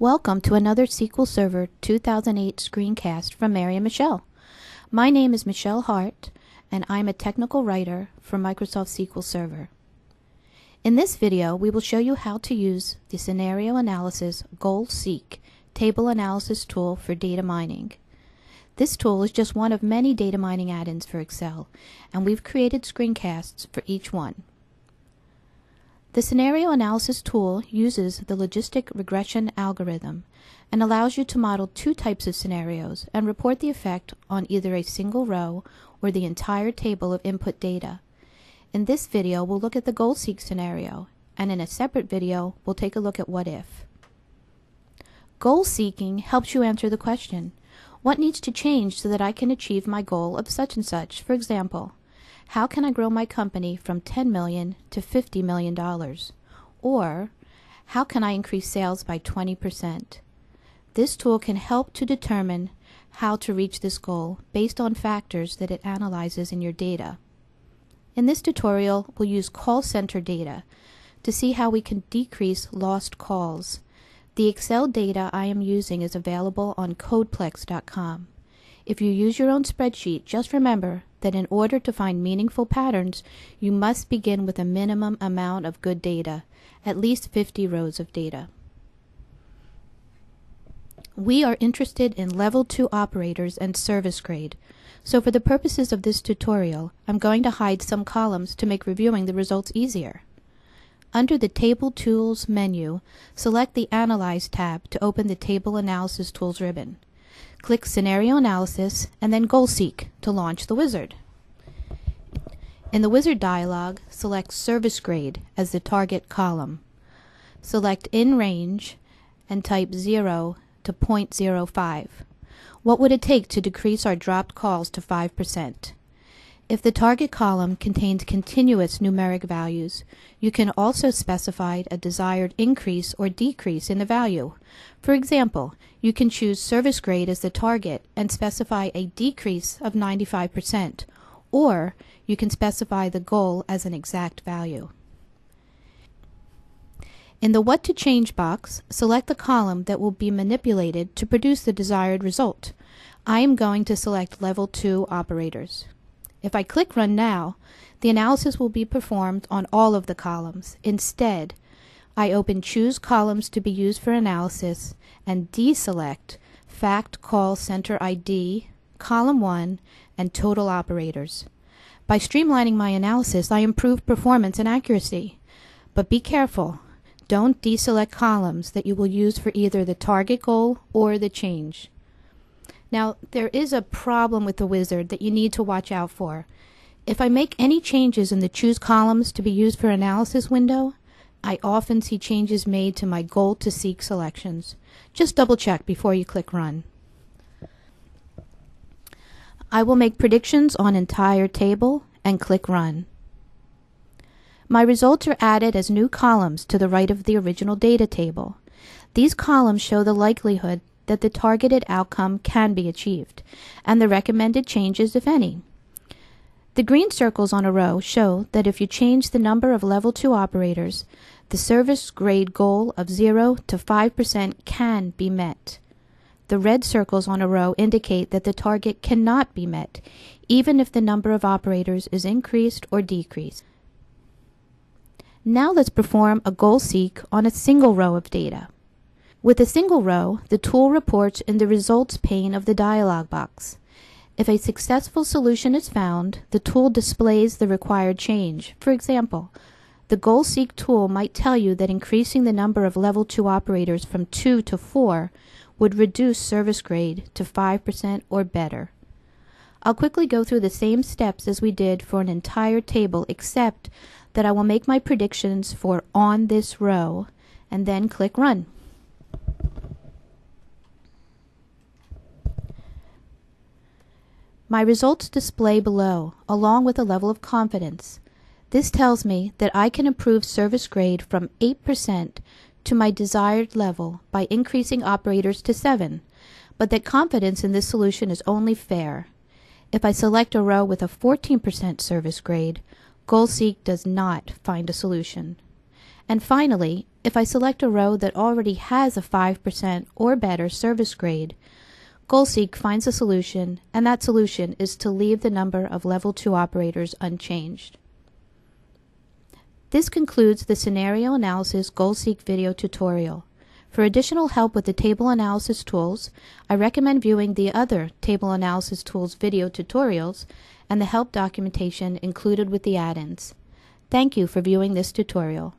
Welcome to another SQL Server 2008 screencast from Mary and Michelle. My name is Michelle Hart, and I'm a technical writer for Microsoft SQL Server. In this video, we will show you how to use the Scenario Analysis Goal Seek table analysis tool for data mining. This tool is just one of many data mining add-ins for Excel, and we've created screencasts for each one. The scenario analysis tool uses the logistic regression algorithm and allows you to model two types of scenarios and report the effect on either a single row or the entire table of input data. In this video, we'll look at the goal seek scenario, and in a separate video, we'll take a look at what if. Goal seeking helps you answer the question, what needs to change so that I can achieve my goal of such and such? For example, how can I grow my company from 10 million to $50 million? Or, how can I increase sales by 20%? This tool can help to determine how to reach this goal based on factors that it analyzes in your data. In this tutorial, we'll use call center data to see how we can decrease lost calls. The Excel data I am using is available on codeplex.com. If you use your own spreadsheet, just remember that in order to find meaningful patterns, you must begin with a minimum amount of good data, at least 50 rows of data. We are interested in level 2 operators and service grade, so for the purposes of this tutorial, I'm going to hide some columns to make reviewing the results easier. Under the Table Tools menu, select the Analyze tab to open the Table Analysis Tools ribbon. Click Scenario Analysis and then Goal Seek to launch the wizard. In the wizard dialog, select Service Grade as the target column. Select In Range and type 0 to 0.05. What would it take to decrease our dropped calls to 5%? If the target column contains continuous numeric values, you can also specify a desired increase or decrease in the value. For example, you can choose service grade as the target and specify a decrease of 95%, or you can specify the goal as an exact value. In the What to Change box, select the column that will be manipulated to produce the desired result. I am going to select Level 2 operators. If I click Run Now, the analysis will be performed on all of the columns. Instead, I open Choose Columns to be used for analysis and deselect Fact Call Center ID, Column 1, and Total Operators. By streamlining my analysis, I improve performance and accuracy. But be careful. Don't deselect columns that you will use for either the target goal or the change. Now, there is a problem with the wizard that you need to watch out for. If I make any changes in the Choose columns to be used for analysis window, I often see changes made to my goal to seek selections. Just double check before you click Run. I will make predictions on entire table and click Run. My results are added as new columns to the right of the original data table. These columns show the likelihood that the targeted outcome can be achieved, and the recommended changes, if any. The green circles on a row show that if you change the number of level 2 operators, the service grade goal of 0 to 5% can be met. The red circles on a row indicate that the target cannot be met, even if the number of operators is increased or decreased. Now let's perform a goal seek on a single row of data. With a single row, the tool reports in the results pane of the dialog box. If a successful solution is found, the tool displays the required change. For example, the Goal Seek tool might tell you that increasing the number of level 2 operators from 2 to 4 would reduce service grade to 5% or better. I'll quickly go through the same steps as we did for an entire table except that I will make my predictions for on this row and then click Run. My results display below, along with a level of confidence. This tells me that I can improve service grade from 8% to my desired level by increasing operators to 7, but that confidence in this solution is only fair. If I select a row with a 14% service grade, GoalSeek does not find a solution. And finally, if I select a row that already has a 5% or better service grade, GoalSeek finds a solution, and that solution is to leave the number of Level 2 operators unchanged. This concludes the Scenario Analysis GoalSeek video tutorial. For additional help with the table analysis tools, I recommend viewing the other table analysis tools video tutorials and the help documentation included with the add-ins. Thank you for viewing this tutorial.